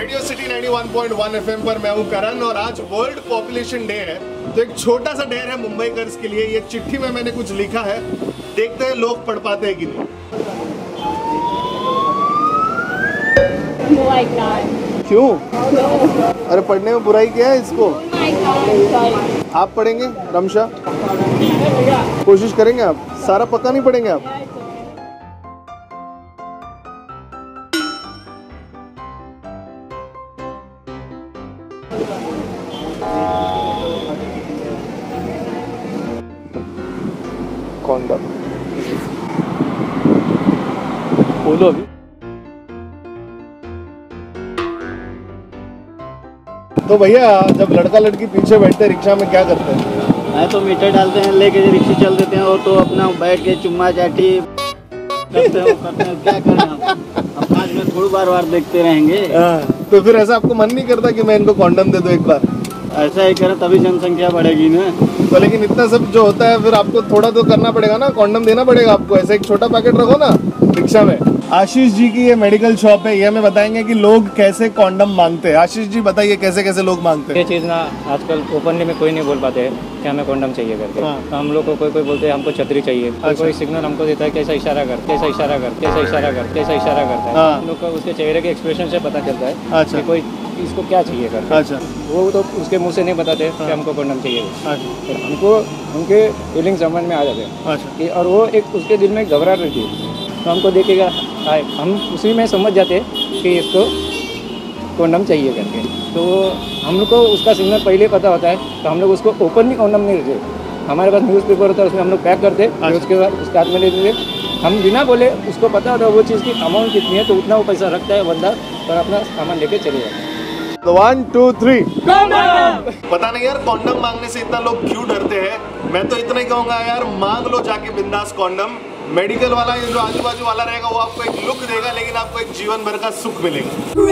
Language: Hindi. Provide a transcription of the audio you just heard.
रेडियो सिटी 91.1 एफएम पर मैं हूँ करण और आज वर्ल्ड पॉपुलेशन डे है। तो एक छोटा सा डेयर है मुंबई कर्ज के लिए। ये चिट्ठी में मैंने कुछ लिखा है। देखते हैं लोग पढ़ पाते हैं कि नहीं। Oh. क्यों? अरे पढ़ने में बुराई क्या है इसको? Oh. आप पढ़ेंगे रमशा कोशिश करेंगे आप? सारा पक्का नहीं पढ़ेंगे आप? कॉन्डम बोलो अभी। तो भैया जब लड़का लड़की पीछे बैठते हैं रिक्शा में क्या करते हैं? मैं तो मीटर डालते हैं लेके रिक्शे चल देते हैं और तो अपना बैठ के चुम्मा चाटी करते हो करते हैं क्या करें हम अब पाँच मिनट थोड़ी बार बार देखते रहेंगे। तो फिर ऐसा आपको मन नहीं करता कि मैं इनको कॉन्डम दे दो एक बार? ऐसा ही करें तभी जनसंख्या बढ़ेगी ना। तो लेकिन इतना सब जो होता है फिर आपको थोड़ा तो करना पड़ेगा ना कॉन्डम देना पड़ेगा आपको। ऐसा एक छोटा पैकेट रखो ना रिक्शा में। आशीष जी की ये मेडिकल शॉप है ये हमें बताएँगे कि लोग कैसे कॉन्डम मांगते हैं। आशीष जी बताइए कैसे कैसे लोग मांगते हैं? ये चीज़ ना आजकल ओपनली में कोई नहीं बोल पाते। हैं कि हमें कॉन्डम चाहिए करके। हाँ। तो हम लोग को कोई कोई बोलते हैं हमको छतरी चाहिए। कोई अच्छा। कोई सिग्नल हमको देता है कैसा इशारा कर कैसा इशारा कर कैसा इशारा कर कैसा इशारा करता है? हाँ। हम लोग को उसके चेहरे के एक्सप्रेशन से पता चलता है अच्छा। कि कोई इसको क्या चाहिए करके। अच्छा। वो तो उसके मुँह से नहीं बताते कि हमको कॉन्डम चाहिए। अच्छा। तो हमको उनके फीलिंग समझ में आ जाते हैं। अच्छा। और वो एक उसके दिल में घबराहट रहती है। तो हमको देखेगा हम उसी में समझ जाते हैं कि इसको कॉन्डम चाहिए करके। तो हम लोग को उसका सिग्नल पहले पता होता है तो हम लोग उसको ओपनली कॉन्डम नहीं देते हमारे पास न्यूज़ पेपर होता है उसमें हम लोग पैक करते फिर उसके बाद उसके हाथ में ले देते हम बिना बोले उसको पता होता है वो चीज़ की अमाउंट कितनी है तो उतना वो पैसा रखता है बंदा और अपना सामान लेके चले जाता है। वन टू थ्री पता नहीं यार कॉन्डम मांगने से इतना लोग क्यों डरते हैं? मैं तो इतना ही कहूँगा यार मांग लो जाके बिंदास कॉन्डम मेडिकल वाला ये जो आजू बाजू वाला रहेगा वो आपको एक लुक देगा लेकिन आपको एक जीवन भर का सुख मिलेगा.